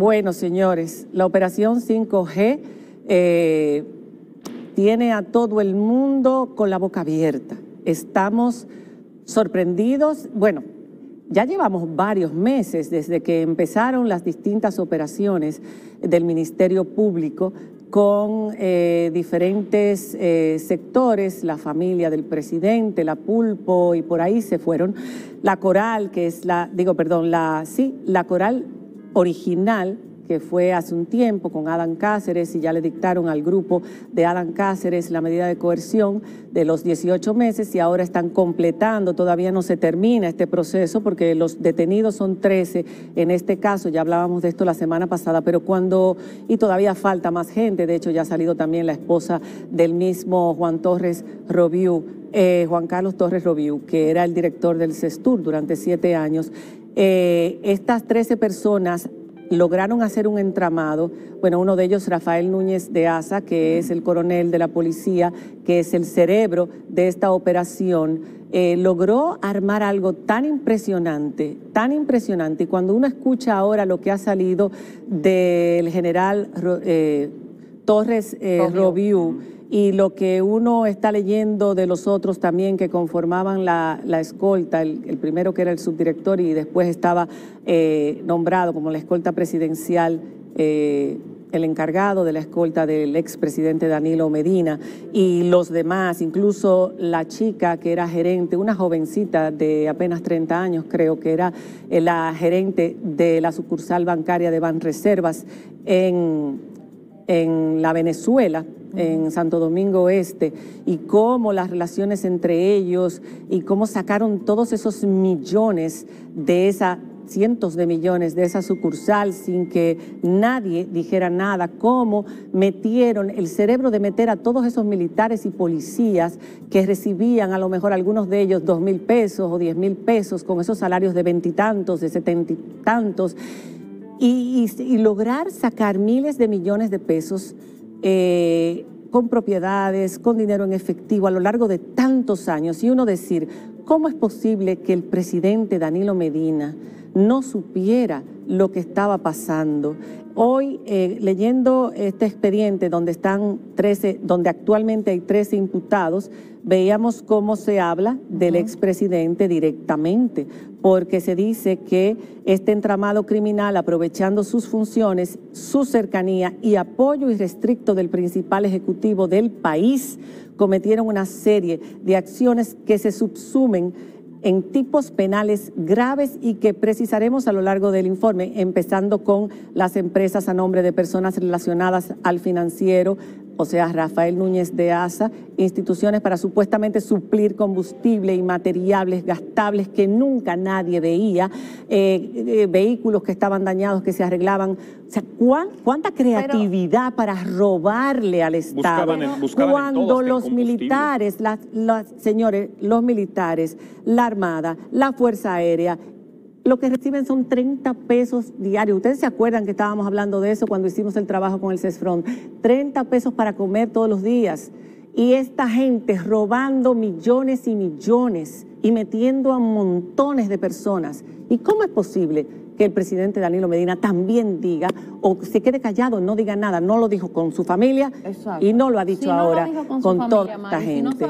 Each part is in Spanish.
Bueno, señores, la operación 5G eh, tiene a todo el mundo con la boca abierta. Estamos sorprendidos. Bueno, ya llevamos varios meses desde que empezaron las distintas operaciones del Ministerio Público con eh, diferentes eh, sectores, la familia del presidente, la Pulpo y por ahí se fueron. La Coral, que es la, digo, perdón, la, sí, la Coral original que fue hace un tiempo con Adam Cáceres y ya le dictaron al grupo de Adam Cáceres la medida de coerción de los 18 meses y ahora están completando, todavía no se termina este proceso porque los detenidos son 13 en este caso, ya hablábamos de esto la semana pasada, pero cuando, y todavía falta más gente, de hecho ya ha salido también la esposa del mismo Juan Torres Robiu, eh, Juan Carlos Torres Robiu, que era el director del CESTUR durante siete años. Eh, estas 13 personas lograron hacer un entramado. Bueno, uno de ellos, Rafael Núñez de Asa, que es el coronel de la policía, que es el cerebro de esta operación, eh, logró armar algo tan impresionante, tan impresionante. Y cuando uno escucha ahora lo que ha salido del general eh, Torres eh, y lo que uno está leyendo de los otros también que conformaban la, escolta, el, primero que era el subdirector y después estaba eh, nombrado como la escolta presidencial. Eh, el encargado de la escolta del expresidente Danilo Medina y los demás, incluso la chica que era gerente, una jovencita de apenas 30 años, creo que era eh, la gerente de la sucursal bancaria de Banreservas en, en la Venezuela, en Santo Domingo Este y cómo las relaciones entre ellos y cómo sacaron todos esos millones de esa cientos de millones de esa sucursal sin que nadie dijera nada, cómo metieron el cerebro de meter a todos esos militares y policías que recibían a lo mejor algunos de ellos dos mil pesos o diez mil pesos con esos salarios de veintitantos, de setenta y tantos, y, lograr sacar miles de millones de pesos eh, con propiedades, con dinero en efectivo a lo largo de tantos años. Y uno decir, ¿cómo es posible que el presidente Danilo Medina no supiera lo que estaba pasando? Hoy, eh, leyendo este expediente donde están 13, donde actualmente hay 13 imputados, veíamos cómo se habla del expresidente directamente, porque se dice que este entramado criminal, aprovechando sus funciones, su cercanía y apoyo irrestricto del principal ejecutivo del país, cometieron una serie de acciones que se subsumen en tipos penales graves y que precisaremos a lo largo del informe, empezando con las empresas a nombre de personas relacionadas al financiero, o sea, Rafael Núñez de Asa, instituciones para supuestamente suplir combustible y materiales gastables que nunca nadie veía, eh, eh, vehículos que estaban dañados, que se arreglaban. O sea, ¿cuánta creatividad para robarle al Estado? Cuando los militares, señores, los militares, la Armada, la Fuerza Aérea lo que reciben son 30 pesos diarios. Ustedes se acuerdan que estábamos hablando de eso cuando hicimos el trabajo con el CESFRON. 30 pesos para comer todos los días. Y esta gente robando millones y millones y metiendo a montones de personas. ¿Y cómo es posible que el presidente Danilo Medina también diga o se quede callado, no diga nada? No lo dijo con su familia y no lo ha dicho ahora con, toda esta gente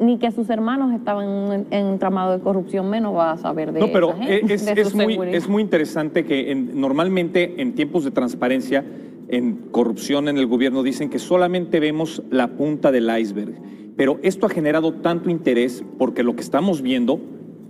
ni que sus hermanos estaban en, un tramado de corrupción, menos va a saber de No, pero es, es, muy, es, muy, interesante que normalmente en tiempos de transparencia, en corrupción en el gobierno, dicen que solamente vemos la punta del iceberg. Pero esto ha generado tanto interés porque lo que estamos viendo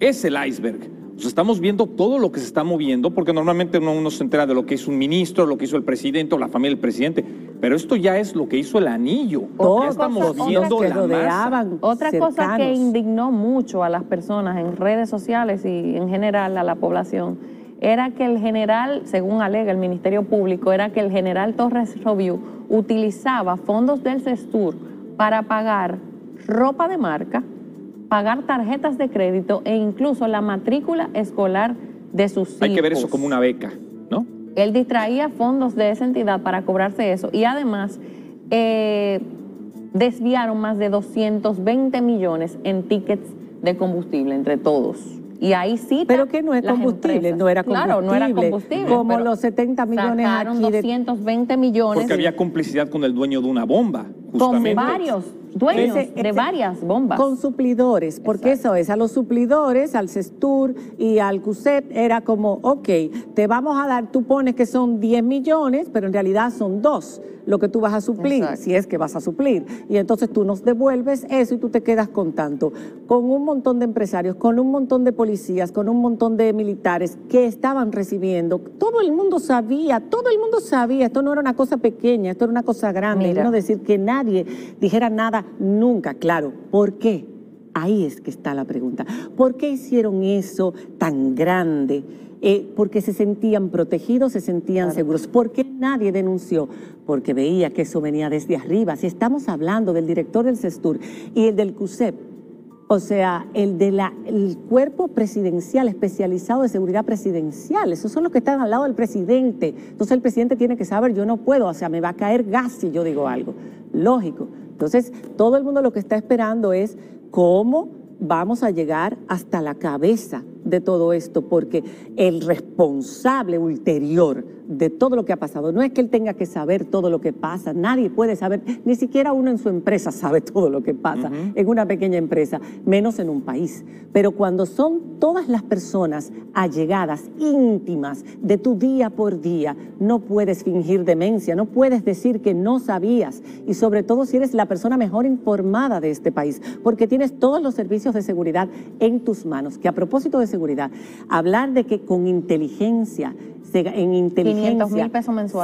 es el iceberg estamos viendo todo lo que se está moviendo, porque normalmente uno, se entera de lo que hizo un ministro, lo que hizo el presidente o la familia del presidente, pero esto ya es lo que hizo el anillo. ya estamos viendo la masa. Otra cosa que indignó mucho a las personas en redes sociales y en general a la población era que el general, según alega el Ministerio Público, era que el general Torres Robiu utilizaba fondos del CESTUR para pagar ropa de marca, pagar tarjetas de crédito e incluso la matrícula escolar de sus hijos. Hay que ver eso como una beca, ¿no? Él distraía fondos de esa entidad para cobrarse eso y además eh, desviaron más de 220 millones en tickets de combustible entre todos. Y ahí sí. Pero que no es combustible, no era combustible. Claro, no era combustible. Como los 70 millones aquí. 220 millones. Porque había complicidad con el dueño de una bomba. Justamente. Con varios dueños de varias bombas. Con suplidores, porque eso es, a los suplidores, al CESTUR y al CUSEP, era como, ok, te vamos a dar, tú pones que son 10 millones, pero en realidad son dos lo que tú vas a suplir, si es que vas a suplir. Y entonces tú nos devuelves eso y tú te quedas con tanto. Con un montón de empresarios, con un montón de policías, con un montón de militares que estaban recibiendo. Todo el mundo sabía, todo el mundo sabía. Esto no era una cosa pequeña, esto era una cosa grande. no decir que nadie dijera nada nunca. Claro, ¿por qué? Ahí es que está la pregunta. ¿Por qué hicieron eso tan grande? Eh, porque se sentían protegidos, se sentían seguros. ¿Por qué nadie denunció? Porque veía que eso venía desde arriba. Si estamos hablando del director del CESTUR y el del CUSEP, o sea, el del cuerpo presidencial especializado de seguridad presidencial, esos son los que están al lado del presidente. Entonces el presidente tiene que saber, yo no puedo, o sea, me va a caer gas si yo digo algo. Lógico. Entonces, todo el mundo lo que está esperando es cómo vamos a llegar hasta la cabeza de todo esto, porque el responsable ulterior de todo lo que ha pasado. No es que él tenga que saber todo lo que pasa, nadie puede saber, ni siquiera uno en su empresa sabe todo lo que pasa, en una pequeña empresa, menos en un país. Pero cuando son todas las personas allegadas, íntimas, de tu día por día, no puedes fingir demencia, no puedes decir que no sabías, y sobre todo si eres la persona mejor informada de este país, porque tienes todos los servicios de seguridad en tus manos, que a propósito de seguridad, hablar de que con inteligencia, en inteligencia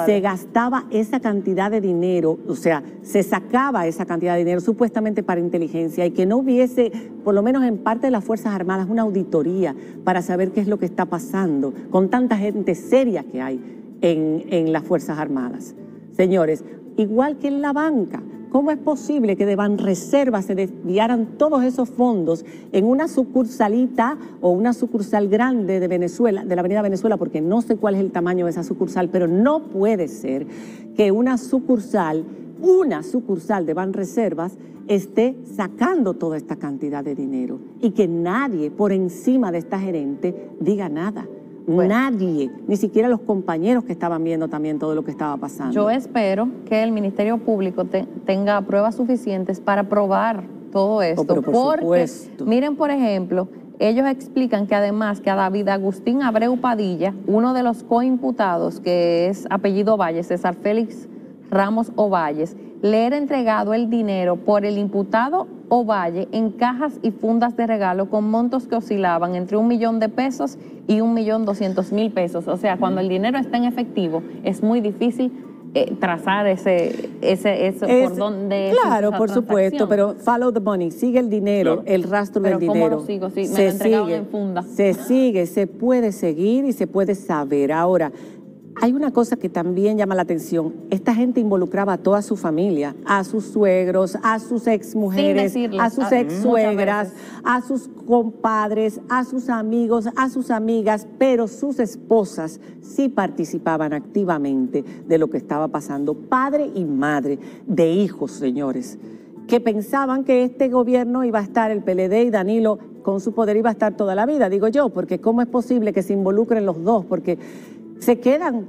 se gastaba esa cantidad de dinero, o sea, se sacaba esa cantidad de dinero supuestamente para inteligencia y que no hubiese, por lo menos en parte de las Fuerzas Armadas, una auditoría para saber qué es lo que está pasando con tanta gente seria que hay en, en las Fuerzas Armadas. Señores, igual que en la banca, ¿Cómo es posible que de Banreserva se desviaran todos esos fondos en una sucursalita o una sucursal grande de Venezuela, de la Avenida Venezuela, porque no sé cuál es el tamaño de esa sucursal, pero no puede ser que una sucursal, una sucursal de Banreservas esté sacando toda esta cantidad de dinero y que nadie por encima de esta gerente diga nada. Nadie, ni siquiera los compañeros que estaban viendo también todo lo que estaba pasando. Yo espero que el Ministerio Público tenga pruebas suficientes para probar todo oh, esto. porque, miren, por ejemplo, ellos explican que además que a David Agustín Abreu Padilla, uno de los coimputados, que es apellido Valle, César Félix Ramos Ovalles, le era entregado el dinero por el imputado Ovalle en cajas y fundas de regalo con montos que oscilaban entre un millón de pesos y un millón doscientos mil pesos. O sea, cuando el dinero está en efectivo, es muy difícil eh, trazar ese, ese, ese por dónde Claro, por supuesto, pero follow the money, sigue el dinero, el rastro del dinero. ¿cómo sigo? Sí, me se lo en funda. Se sigue, se puede seguir y se puede saber. Ahora, hay una cosa que también llama la atención. Esta gente involucraba a toda su familia, a sus suegros, a sus exmujeres, a sus ex suegras, a sus compadres, a sus amigos, a sus amigas, pero sus esposas sí participaban activamente de lo que estaba pasando. Padre y madre de hijos, señores, que pensaban que este gobierno iba a estar, el PLD y Danilo, con su poder iba a estar toda la vida, digo yo, porque ¿cómo es posible que se involucren los dos? Porque se quedan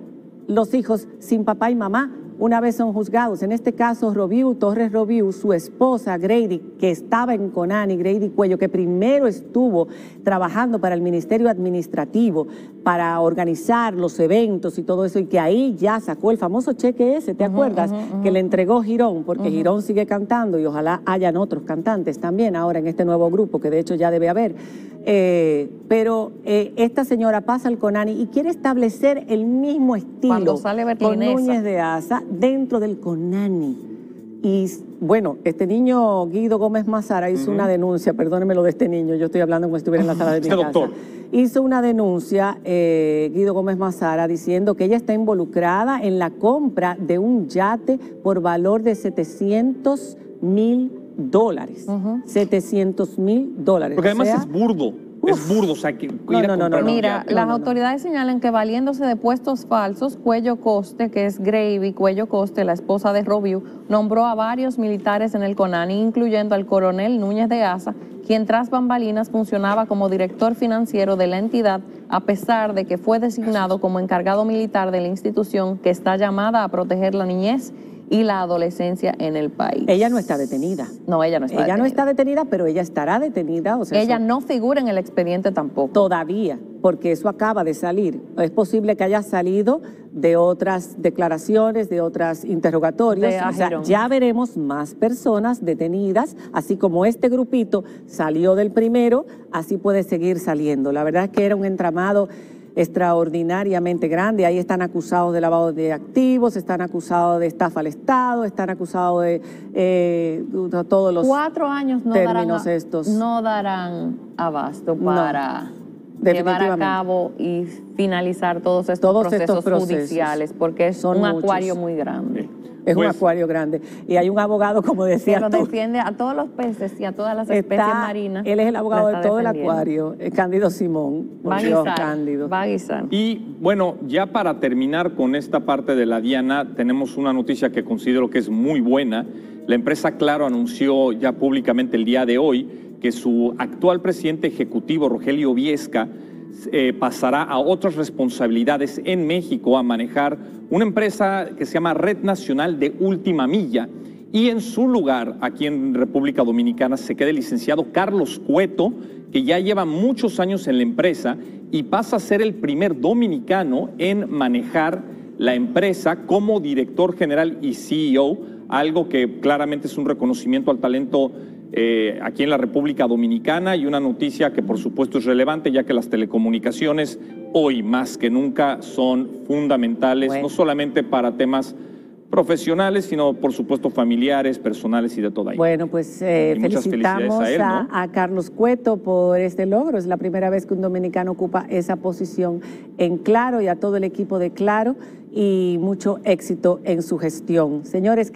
los hijos sin papá y mamá una vez son juzgados. En este caso, Robiu, Torres Robiu, su esposa Grady, que estaba en Conani, Grady Cuello, que primero estuvo trabajando para el Ministerio Administrativo para organizar los eventos y todo eso, y que ahí ya sacó el famoso cheque ese, ¿te acuerdas? Que le entregó Girón, porque Girón sigue cantando y ojalá hayan otros cantantes también ahora en este nuevo grupo, que de hecho ya debe haber. Eh, pero eh, esta señora pasa al Conani y quiere establecer el mismo estilo con Núñez de Asa dentro del CONANI. Y bueno, este niño Guido Gómez Mazara hizo una denuncia, perdóneme lo de este niño, yo estoy hablando como si estuviera en la sala de mi casa. Doctor. Hizo una denuncia, eh, Guido Gómez Mazara, diciendo que ella está involucrada en la compra de un yate por valor de 700 mil dólares. 700 mil dólares. Porque además es burdo. es burdo, o sea, que no, no, no, Mira, las autoridades señalan que valiéndose de puestos falsos, Cuello Coste, que es Gravy Cuello Coste, la esposa de Robiu, nombró a varios militares en el CONANI, incluyendo al coronel Núñez de Asa, quien tras bambalinas funcionaba como director financiero de la entidad, a pesar de que fue designado como encargado militar de la institución que está llamada a proteger la niñez y la adolescencia en el país. Ella no está detenida. No, ella no está ella no está detenida, pero ella estará detenida. O sea, ella no figura en el expediente tampoco. Todavía, porque eso acaba de salir. Es posible que haya salido de otras declaraciones, de otras interrogatorios. o sea, ya veremos más personas detenidas, así como este grupito salió del primero, así puede seguir saliendo. La verdad es que era un entramado extraordinariamente grande. Ahí están acusados de lavado de activos, están acusados de estafa al Estado, están acusados de eh, todos los Cuatro años no darán, estos. No darán abasto para... llevar a cabo y finalizar todos estos, procesos, judiciales, porque es un acuario muy grande. Es un pues, acuario grande. Y hay un abogado, como decía Pero defiende a todos los peces y a todas las especies marinas. Él es el abogado de todo el acuario, Cándido Simón. Cándido. Y bueno, ya para terminar con esta parte de la Diana, tenemos una noticia que considero que es muy buena. La empresa Claro anunció ya públicamente el día de hoy que su actual presidente ejecutivo, Rogelio Viesca, eh, pasará a otras responsabilidades en México a manejar una empresa que se llama Red Nacional de Última Milla. Y en su lugar, aquí en República Dominicana, se queda el licenciado Carlos Cueto, que ya lleva muchos años en la empresa y pasa a ser el primer dominicano en manejar la empresa como director general y CEO, algo que claramente es un reconocimiento al talento eh, aquí en la República Dominicana y una noticia que por supuesto es relevante ya que las telecomunicaciones hoy más que nunca son fundamentales, no solamente para temas profesionales, sino por supuesto familiares, personales y de toda Bueno, pues eh, felicitamos a, Carlos Cueto por este logro. Es la primera vez que un dominicano ocupa esa posición en Claro y a todo el equipo de Claro y mucho éxito en su gestión. Señores,